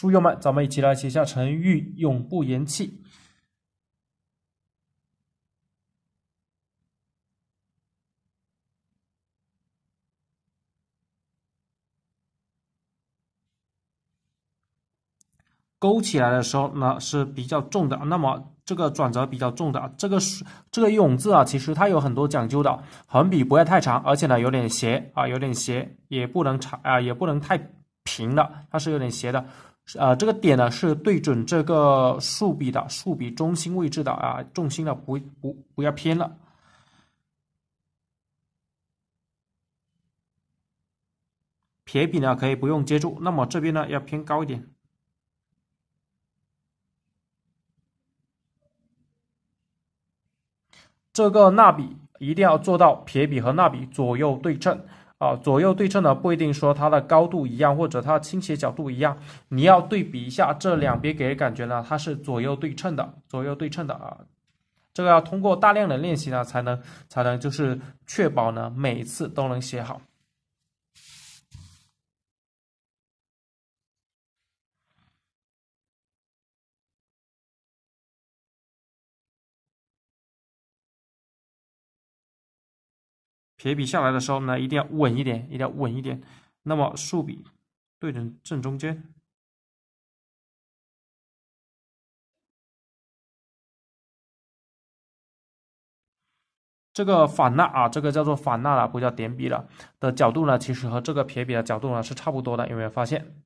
书友们，咱们一起来写下成语“永不言弃”。勾起来的时候呢是比较重的，那么这个转折比较重的，这个这个“永”字啊，其实它有很多讲究的，横笔不要太长，而且呢有点斜啊，有点斜，也不能长啊，也不能太平的，它是有点斜的，呃，这个点呢是对准这个竖笔的，竖笔中心位置的啊，重心呢不不不要偏了，撇笔呢可以不用接住，那么这边呢要偏高一点。这个捺笔一定要做到撇笔和捺笔左右对称啊，左右对称呢不一定说它的高度一样或者它倾斜角度一样，你要对比一下这两边给人感觉呢它是左右对称的，左右对称的啊，这个要通过大量的练习呢才能才能就是确保呢每一次都能写好。撇笔下来的时候呢，一定要稳一点，一定要稳一点。那么竖笔对准正中间，这个反捺啊，这个叫做反捺了，不叫点笔了。的角度呢，其实和这个撇笔的角度呢是差不多的，有没有发现？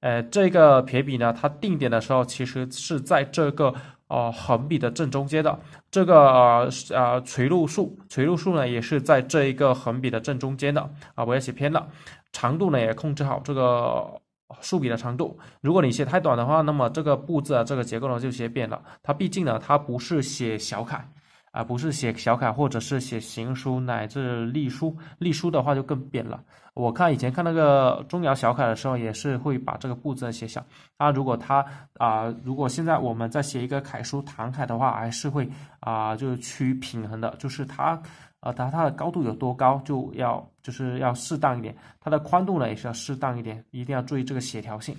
呃，这个撇笔呢，它定点的时候其实是在这个。哦，横笔的正中间的这个呃呃垂露竖，垂露竖呢也是在这一个横笔的正中间的啊，不要写偏了。长度呢也控制好这个竖笔的长度，如果你写太短的话，那么这个布字啊这个结构呢就写扁了。它毕竟呢它不是写小楷。啊不是写小楷，或者是写行书乃至隶书，隶书的话就更扁了。我看以前看那个钟繇小楷的时候，也是会把这个步字写小。那如果他啊，如果现在我们在写一个楷书唐楷的话，还是会啊，就是趋于平衡的，就是它啊，它它的高度有多高，就要就是要适当一点，它的宽度呢也是要适当一点，一定要注意这个协调性。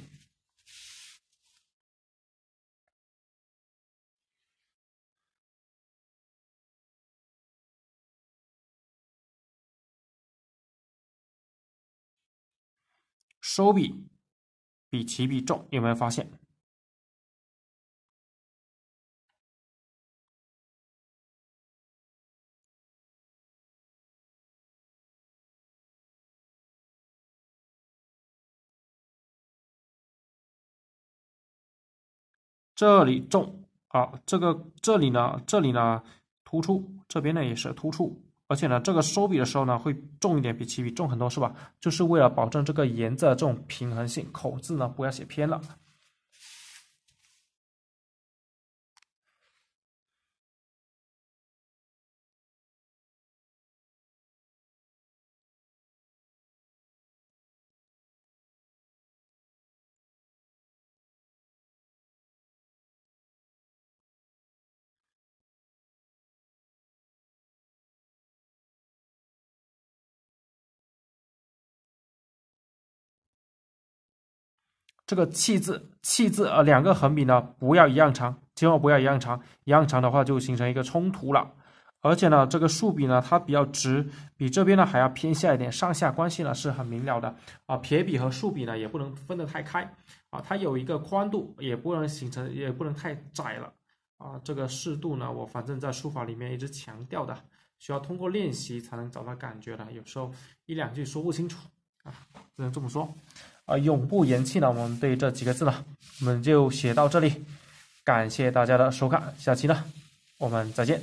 收笔比起笔重，有没有发现？这里重啊，这个这里呢，这里呢突出，这边呢也是突出。而且呢，这个收笔的时候呢，会重一点，比起笔重很多，是吧？就是为了保证这个颜色这种平衡性，口字呢不要写偏了。这个“气”字，“气”字呃，两个横笔呢不要一样长，千万不要一样长，一样长的话就形成一个冲突了。而且呢，这个竖笔呢它比较直，比这边呢还要偏下一点，上下关系呢是很明了的啊。撇笔和竖笔呢也不能分得太开啊，它有一个宽度，也不能形成，也不能太窄了啊。这个适度呢，我反正在书法里面一直强调的，需要通过练习才能找到感觉的，有时候一两句说不清楚啊，只能这么说。啊，永不言弃呢？我们对这几个字呢，我们就写到这里。感谢大家的收看，下期呢，我们再见。